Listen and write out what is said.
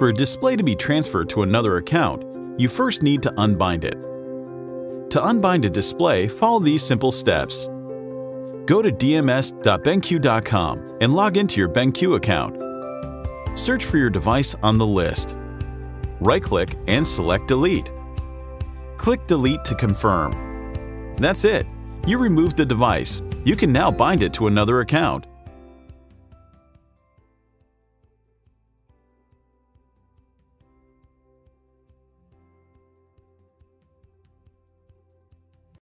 For a display to be transferred to another account, you first need to unbind it. To unbind a display, follow these simple steps. Go to dms.benq.com and log into your BenQ account. Search for your device on the list. Right-click and select Delete. Click Delete to confirm. That's it. You removed the device. You can now bind it to another account.